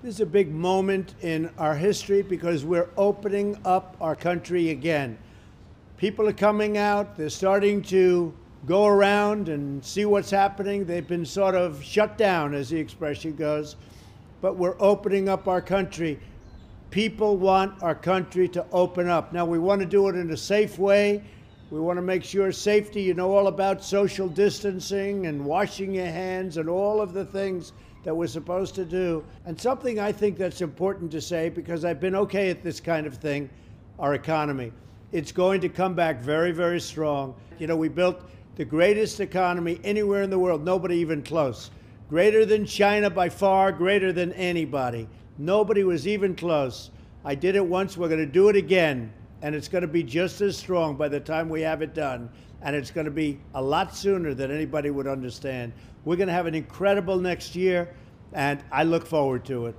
This is a big moment in our history because we're opening up our country again. People are coming out, they're starting to go around and see what's happening. They've been sort of shut down, as the expression goes, but we're opening up our country. People want our country to open up. Now, we want to do it in a safe way. We want to make sure safety, you know all about social distancing and washing your hands and all of the things that we're supposed to do. And something I think that's important to say because I've been okay at this kind of thing our economy. It's going to come back very, very strong. You know, we built the greatest economy anywhere in the world, nobody even close. Greater than China by far, greater than anybody. Nobody was even close. I did it once, we're going to do it again, and it's going to be just as strong by the time we have it done. And it's going to be a lot sooner than anybody would understand. We're going to have an incredible next year, and I look forward to it.